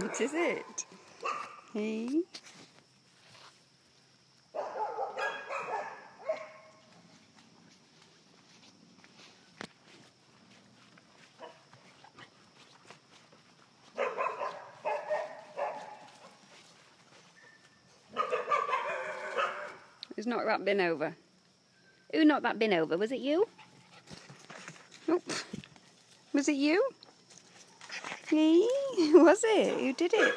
What is it? Hey? Who's knocked that bin over? Who knocked that bin over? Was it you? Oh. Was it you? Hey, was it? Who did it?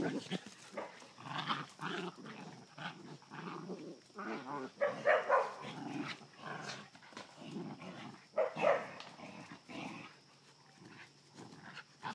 Thank you.